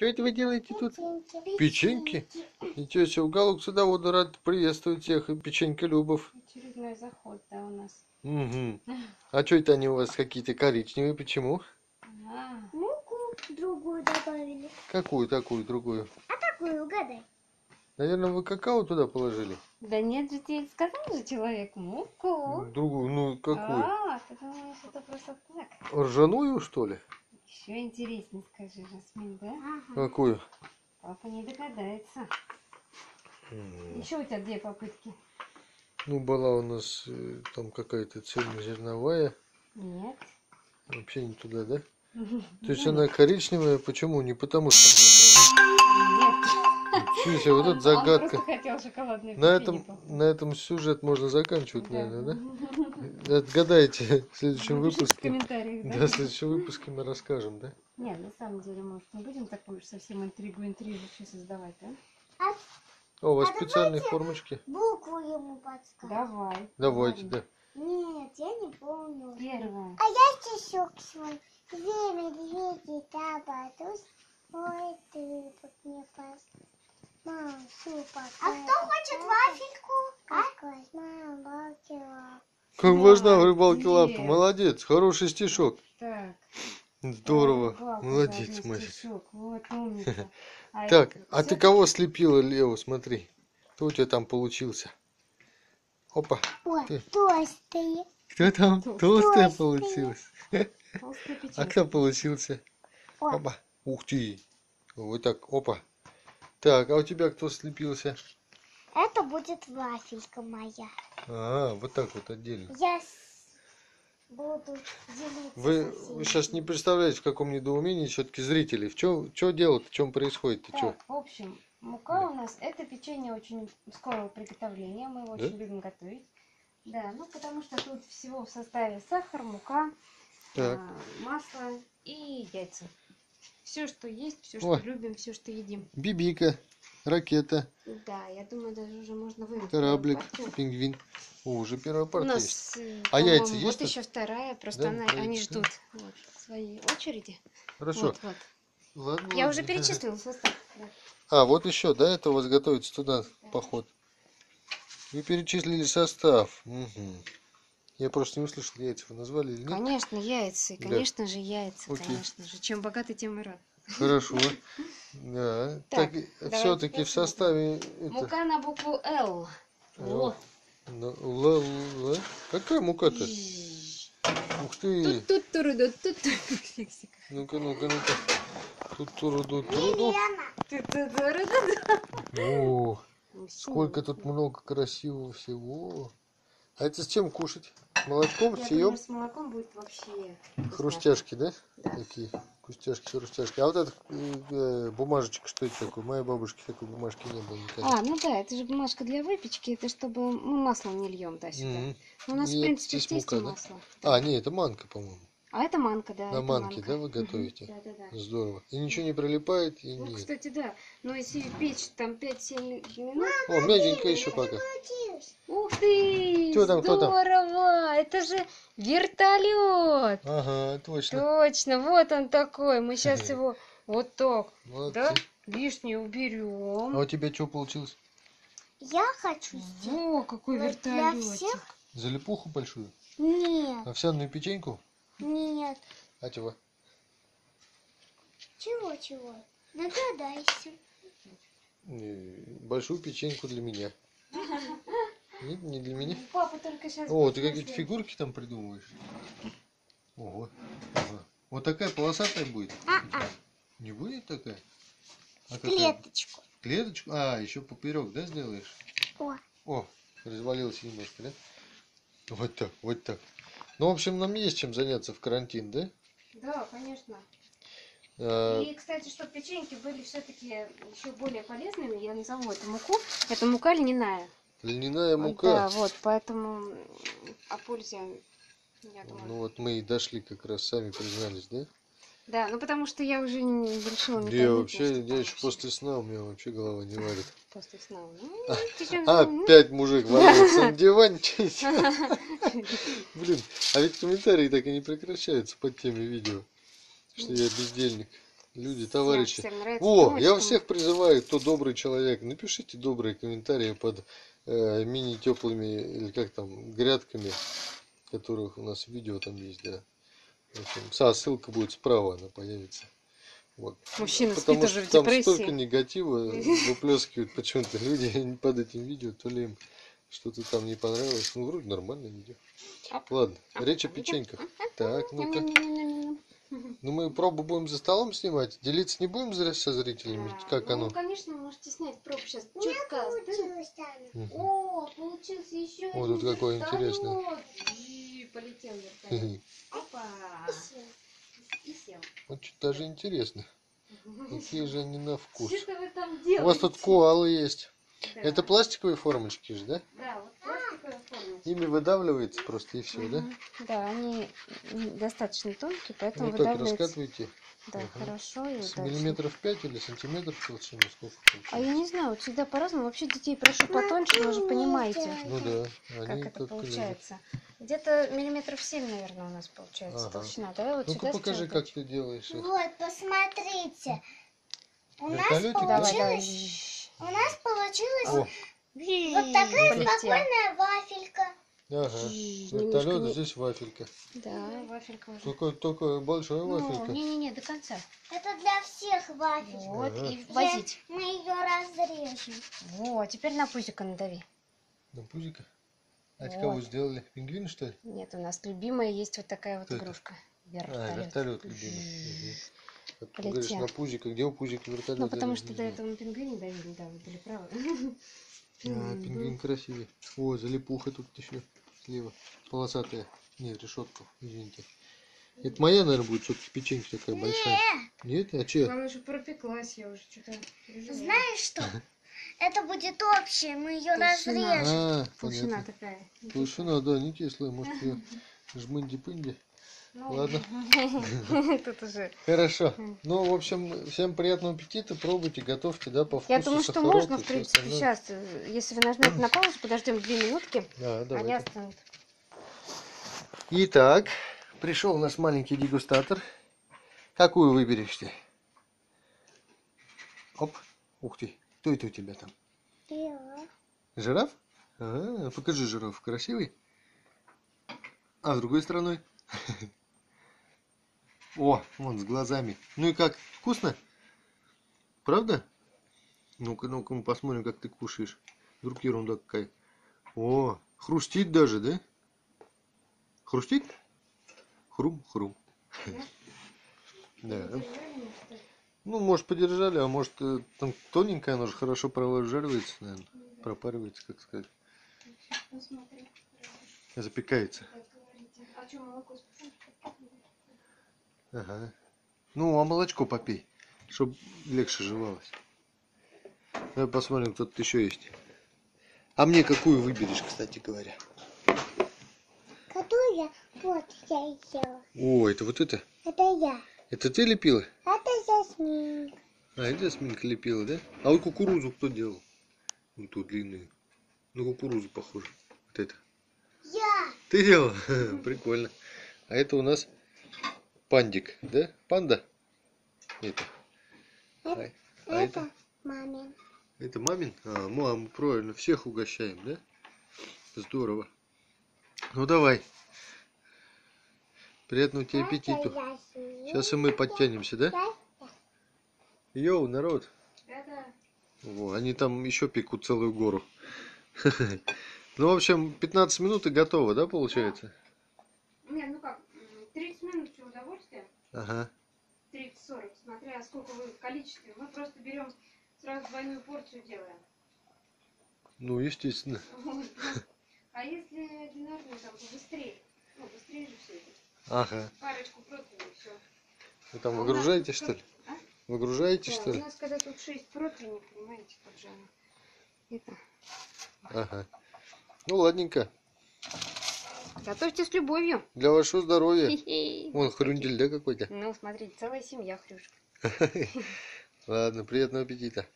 Что это вы делаете тут? Печеньки. Ничего себе, уголок сюда вот рад приветствовать всех, и печенька Любов. Очередной заход, да, у нас. Угу. А что это они у вас какие-то коричневые? Почему? А, Муку другую добавили. Какую такую, другую? А такую угадай. Наверное, вы какао туда положили? да нет же, тебе сказал же человек, муку. Другую, ну какую? А, ты думаешь, это просто так? Ржаную, что ли? Еще интереснее скажи, Жасмин, да? Ага. Какую? Папа не догадается. М, Еще у тебя две попытки. Ну, была у нас э, там какая-то цельнозерновая. Нет. Вообще не туда, да? Нет. То есть она коричневая, почему? Не потому что там себе, вот это Он загадка. просто хотел шоколадное На этом, на этом сюжет можно заканчивать, Да. наверное, да? Отгадайте в следующем Напишите в выпуске. комментариях, Да, да? в следующем выпуске мы расскажем, да? Нет, на самом деле, может, не будем такую совсем интригу интрижущую создавать, да? А О, у вас А специальные формочки. букву ему подскажи. Давай. Давайте, да. Нет, я не помню. Первое. А я стишок свой. Две медведи табатус. Ой, ты тут не пас. Мам, супа. А кто хочет вафельку? А? Как важна в рыбалке Молодец. лапа. Молодец, хороший стишок. Так. Здорово. Молодец. Вот умница. А Так, это а ты кого слепила, Лео? Смотри. Кто у тебя там получился? Опа. Ой, Ты. толстые. Кто там? Толстый. Толстая Толстый. получилась. толстая А кто получился? Опа. Ух ты. Вот так, опа. Так, а у тебя кто слепился? это будет вафелька моя. А, вот так вот отдельно. Я с- буду делиться Вы, вы сейчас не представляете, в каком недоумении все-таки зрители. В чем, что делать, в чем происходит? Ты что? Так, в общем, мука у нас, это печенье очень скорого приготовления, мы его Да? очень любим готовить. Да, ну потому что тут всего в составе сахар, мука, Так. а, масло и яйца. Все, что есть, все, что Ой. любим, все, что едим. Бибика, ракета, Да, я думаю, даже уже можно вымыть. кораблик, пингвин. О, уже первая У партия есть. нас, э, А яйца есть Вот еще вторая, просто Да, она- яйца, они ждут вот, своей очереди. Хорошо. Вот, вот. Ладно, Я ладно. уже перечислила состав. да. А, вот еще, да, это у вас готовится туда поход. Вы перечислили состав. Мгм. Я просто не услышал, яйца вы назвали или нет? Конечно, яйца, Да. конечно же, яйца, Окей. конечно же. Чем богатый, тем и рад. Хорошо. Да. Так, Так, все-таки в составе это. Мука на букву Л. Л. Ла- Какая мука-то? Ух ты! Тут тут туруду, тут фиксик. Ну-ка, ну-ка, ну-ка. Тут туруду, туруду. Тут туруду. О, сколько тут много красивого всего. А это с чем кушать? Молочком, Я чаем? думаю, с молоком будет вообще. Хрустяшки, да? Да. Такие хрустяшки, хрустяшки. А вот эта э, бумажечка, что это такое? Моей бабушки такой бумажки не было никогда. А, ну да, это же бумажка для выпечки, это чтобы мы маслом не льем, да, сюда. Мгм. Ну, У нас, И в принципе, здесь тесте мука, да? масло. А, не, это манка, по-моему. А это манка, да. На манке, манка. да, вы готовите? Да, да, да. Здорово. И ничего не прилипает, и Ну, нет. кстати, да. Но если печь там 5-7 минут... О, мягенько еще пока. Ух ты! Кто там, кто там? Здорово! Это же вертолет! Ага, точно. Точно, вот он такой. Мы сейчас его вот так, Молодцы. да, лишнее А уберем. у тебя что получилось? Я хочу сделать. О, какой Вот для вертолетик. всех? Залипуху большую? Нет, Овсяную печеньку? Нет. А чего? Чего-чего? Догадайся. Большую печеньку для меня. Нет, не для меня. Папа только сейчас... О, ты какие-то фигурки там придумываешь? Ого. Ага. Вот такая полосатая будет? А-а, Не будет такая? А какая? клеточку. Клеточку? А, еще поперек, да, сделаешь? О, О, развалилась немножко, да? Вот так, вот так. Ну, в общем, нам есть чем заняться в карантин, да? Да, конечно. А, И, кстати, чтобы печеньки были все-таки еще более полезными, я назову эту муку. Это мука льняная. льняная Да, мука. вот, поэтому о пользе, я думаю. Ну вот мы и дошли как раз, сами признались, да? Да, ну потому что я уже не решила не Да я вообще, я еще после сна, у меня вообще голова не варит. После сна. Ну, А, Опять мужик валяется на диванчике. Блин, а ведь комментарии так и не прекращаются под теми видео, что я бездельник. люди, товарищи. всем О, я всех призываю, кто добрый человек, напишите добрые комментарии под э, мини-теплыми, или как там, грядками, которых у нас видео там есть, да. Общем, са- ссылка будет справа, она появится. Вот. Мужчина спит Потому уже что в там депрессии. столько негатива выплескивают почему-то люди под этим видео, то ли им что-то там не понравилось. Ну, вроде нормальное видео. Ладно, Оп. речь о печеньках. Так, ну-ка. Ну, мы пробу будем за столом снимать. Делиться не будем зря со зрителями, как ну, оно. конечно, можете снять пробу сейчас У меня четко. Мгм. О, получился еще О, один тут какой интересный. Жи, Полетел вертолет. Опа. И сел. Вот что даже интересно. Какие же они на вкус. У вас тут коалы есть. Да. Это пластиковые формочки же, да? Да, вот пластиковая форма. Ими выдавливается просто и все, да? Мгм. Да, они достаточно тонкие, поэтому Ну так, выдавливается. раскатывайте. Да, Ага. хорошо и С удачно. миллиметров 5 или сантиметров толщины? Сколько А получается? я не знаю, вот всегда по-разному. Вообще детей прошу потоньше, вы же понимаете, Ну да, как они это как получается. Где-то миллиметров 7, наверное, у нас получается Ага. толщина. Давай вот Ну-ка покажи, как ты делаешь их. Вот, посмотрите. У нас да? Получилось, у нас получилась вот такая спокойная вафелька. ага. Вертолет, немножко не- здесь вафелька. Да, вафелька уже. Только, только большая Ну, вафелька. не-не-не, до конца. Это для всех вафель. Вот, Ага. и возить. Мы ее разрежем. Вот, теперь на пузико надави. На пузика. А это Вот. кого сделали? Пингвин, что ли? Нет, у нас любимая есть вот такая вот Кто это? игрушка. А, Вертолет. вертолет любимый. Мгм. А ты Полетел. говоришь, на пузика. Где у пузика вертолет? Ну, потому что до этого на пингвине давили, да, вы были правы. А, пингвин красивый. О, залипуха тут еще слева. Полосатая. Нет, решетка, извините. Это моя, наверное, будет все-таки печенька такая большая. Нет? А че? Главное, что пропеклась, я уже что-то Знаешь что? Это будет общее, мы ее разрежем. А, Толщина такая. Толщина, да, не кислая. Может, ее жмынди-пынди. Ну, Ладно. Тут уже. Хорошо. Ну, в общем, всем приятного аппетита. Пробуйте, готовьте, да, по вкусу. Я думаю, что можно, в принципе, сейчас, если вы нажмете на паузу, подождем две минутки, Да, они останут. Итак, пришел наш маленький дегустатор. Какую выберешь ты? Оп. Ух ты. Кто это у тебя там? Белая. Жираф? А, покажи жираф. Красивый? А с другой стороной? О, вон с глазами. Ну и как? Вкусно? Правда? Ну-ка, ну-ка, мы посмотрим, как ты кушаешь. Вдруг ерунда какая. О, хрустит даже, да? Хрустит? Хрум-хрум. Да. Ну, может, подержали, а может, э, там тоненькая, она же хорошо прожаривается, наверное. Пропаривается, как сказать. Запекается. А что, молоко? Ага. Ну, а молочко попей, чтобы легче жевалось. Давай посмотрим, кто тут еще есть. А мне какую выберешь, кстати говоря? Которая вот я ела. О, это вот это? Это я. Это ты лепила? Это Жасмин. А, это Сминка лепила, да? А вот кукурузу кто делал? Вот ту длинную. На кукурузу похоже. Вот это. Я. Ты делал? Прикольно. А это у нас пандик, да? Панда? Это. А, а это? Это мамин. Это мамин? А, мам, правильно, всех угощаем, да? Здорово. Ну давай. Приятного тебе аппетиту. Сейчас и мы подтянемся, да? Йоу, народ. Это Во, они там еще пекут целую гору. Ну, в общем, 15 минут и готово, да, получается? Не, ну как, м, 30 минут все удовольствие, Ага. 30-40, смотря сколько вы в количестве. Мы просто берем сразу двойную порцию делаем. Ну, естественно. Вот. А если одинарную, там побыстрее. Ну, быстрее же все это. Ага. Парочку противней, все. Вы там выгружаете, что ли? А? Выгружаете, что у ли? нас когда тут 6 противней, понимаете, как же оно. Это. Ага. Ну, ладненько. Готовьте с любовью. Для вашего здоровья. Вон хрюндель, да, какой-то? Ну, смотрите, целая семья хрюшка. Ладно, приятного аппетита.